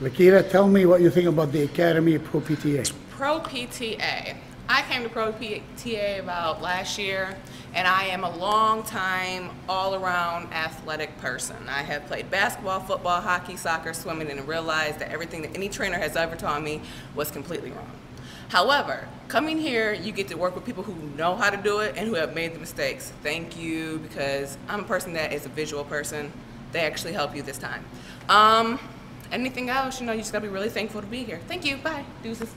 Lakita, tell me what you think about the Academy PROPTA. Pro PTA. I came to PROPTA about last year, and I am a long time, all around athletic person. I have played basketball, football, hockey, soccer, swimming, and realized that everything that any trainer has ever taught me was completely wrong. However, coming here, you get to work with people who know how to do it and who have made the mistakes. Thank you, because I'm a person that is a visual person. They actually help you this time. Um, anything else, you know, you just gotta be really thankful to be here. Thank you. Bye. Deuces.